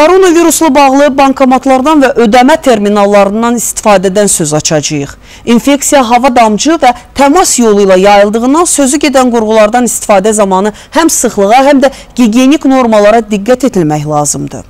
Koronavirusla bağlı bankomatlardan və ödəmə terminallarından istifadədən söz açacağıq. İnfeksiya hava damcı və təmas yolu ilə yayıldığından sözü gedən qurğulardan istifadə zamanı həm sıxlığa, həm də gigiyenik normalara diqqət etmək lazımdır.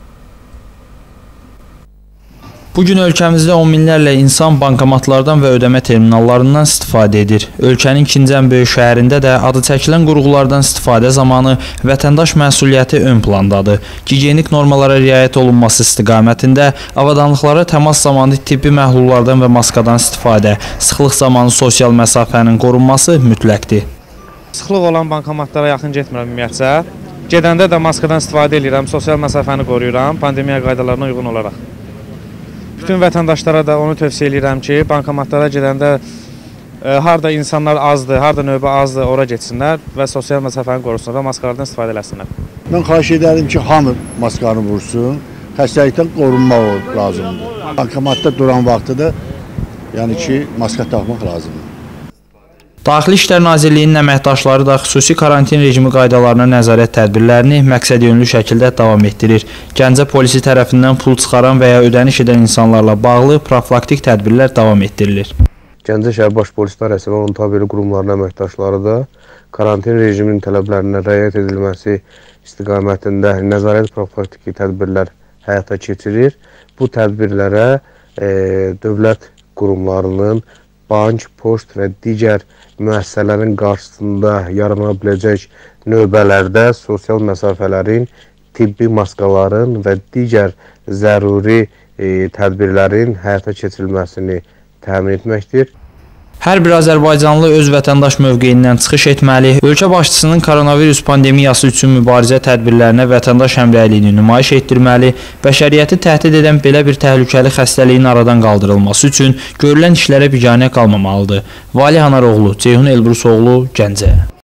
Bugün ölkəmizdə on minlərlə insan bankomatlardan və ödəmə terminallarından istifadə edir. Ölkənin ikinci ən böyük şəhərində də adı çəkilən qurğulardan istifadə zamanı vətəndaş məsuliyyəti ön plandadır. Gigiyenik normalara riayət olunması istiqamətində avadanlıqlara təmas zamanı tibbi məhlullardan və maskadan istifadə, sıxlıq zamanı sosial məsafənin qorunması mütləqdir. Sıxlıq olan bankomatlara yaxın getmirəm ümumiyyətcə. Gedəndə də maskadan istifadə edirəm, sosial məsafəni qoruyuram pandemiya qaydalarına uyğun olaraq. Bütün vətəndaşlara da onu tövsiyə edirəm ki, bankomatlara gedəndə e, harda insanlar azdır, harda növbə azdır, ora getsinlər və sosial məsafəni qorusunlar və maskalardan istifadə eləsinlər. Mən xahiş edərdim ki, hamı maskanı vursun, xəstəlikdən qorunmaq lazımdır. Bankomatda duran vaxtıda yəni ki, maska taxmaq lazımdır. Daxili İşlər Nazirliyinin əməkdaşları da xüsusi karantin rejimi qaydalarına nəzarət tədbirlərini məqsədyönlü şəkildə davam etdirir. Gəncə polisi tərəfindən pul çıxaran və ya ödəniş edən insanlarla bağlı profilaktik tədbirlər davam etdirilir. Gəncə şəhər baş polis idarəsi və onun tabeli qurumlarının əməkdaşları da karantin rejiminin tələblərinə riayət edilməsi istiqamətində nəzarət profilaktiki tədbirlər həyata keçirir. Bu tədbirlərə e, dövlət qurumlarının bank, post və digər müəssisələrin qarşısında yarana biləcək növbələrdə sosial məsafələrin, tibbi maskaların və digər zəruri e, tədbirlərin həyata keçirilməsini təmin etməkdir. Hər bir azərbaycanlı öz vətəndaş mövqeyindən çıxış etməli, ölkə başçısının koronavirus pandemiyası üçün mübarizə tədbirlərinə vətəndaş həmrəyliyini nümayiş etdirməli, bəşəriyyəti təhdid edən belə bir təhlükəli xəstəliyin aradan qaldırılması üçün görülən işlərə biganə qalmamalıdır. Vali Hanaroğlu, Ceyhun Elbrusoğlu, Gəncə.